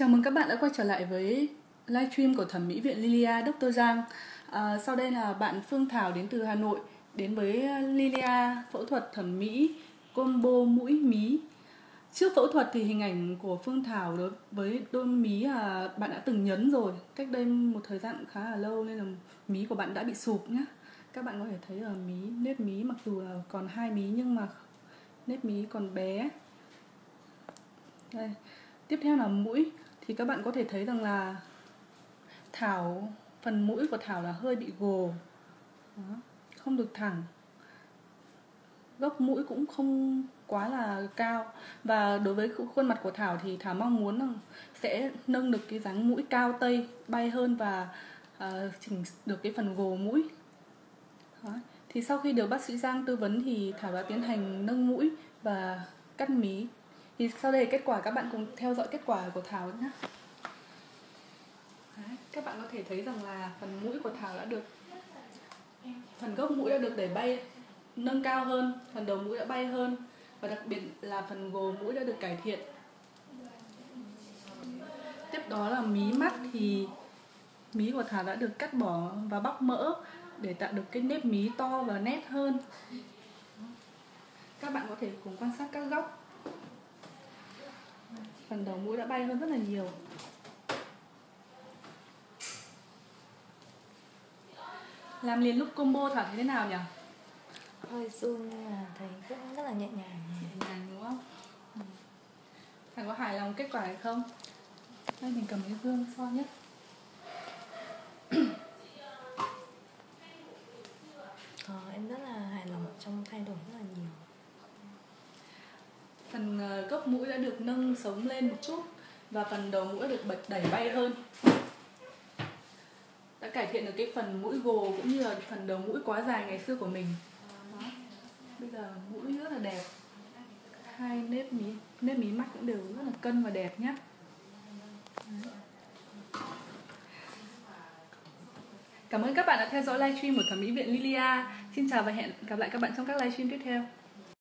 Chào mừng các bạn đã quay trở lại với livestream của thẩm mỹ viện Lilia Dr. Giang. À, sau đây là bạn Phương Thảo đến từ Hà Nội đến với ờ, Lilia phẫu thuật thẩm mỹ combo mũi mí. Trước phẫu thuật thì hình ảnh của Phương Thảo đối với đôi mí à, bạn đã từng nhấn rồi cách đây một thời gian khá là lâu nên là mí của bạn đã bị sụp nhá. Các bạn có thể thấy là mí nếp mí mặc dù là còn hai mí nhưng mà nếp mí còn bé. Đây tiếp theo là mũi thì các bạn có thể thấy rằng là thảo phần mũi của thảo là hơi bị gồ. Đó, không được thẳng. Gốc mũi cũng không quá là cao. Và đối với khuôn mặt của thảo thì thảo mong muốn rằng sẽ nâng được cái dáng mũi cao tây bay hơn và uh, chỉnh được cái phần gồ mũi. Đó. thì sau khi được bác sĩ giang tư vấn thì thảo đã tiến hành nâng mũi và cắt mí thì sau đây kết quả các bạn cùng theo dõi kết quả của Thảo nhé. Đấy, các bạn có thể thấy rằng là phần mũi của Thảo đã được phần gốc mũi đã được đẩy bay nâng cao hơn phần đầu mũi đã bay hơn và đặc biệt là phần gồ mũi đã được cải thiện. Tiếp đó là mí mắt thì mí của Thảo đã được cắt bỏ và bóc mỡ để tạo được cái nếp mí to và nét hơn. Các bạn có thể cùng quan sát các góc phần đầu mũi đã bay hơn rất là nhiều. Làm liền lúc combo thảo thấy thế nào nhỉ? Hơi run nhưng mà thấy cũng rất là nhẹ nhàng. Nhẹ nhàng đúng không? Ừ. thằng có hài lòng kết quả hay không? Đây mình cầm cái gương so nhất ờ, em rất là hài lòng trong thay đổi rất là nhiều phần mũi đã được nâng sống lên một chút và phần đầu mũi đã được bật đẩy bay hơn đã cải thiện được cái phần mũi gồ cũng như là phần đầu mũi quá dài ngày xưa của mình bây giờ mũi rất là đẹp hai nếp mí nếp mí mắt cũng đều rất là cân và đẹp nhé Cảm ơn các bạn đã theo dõi livestream của thẩm mỹ viện Lilia. Xin chào và hẹn gặp lại các bạn trong các livestream tiếp theo.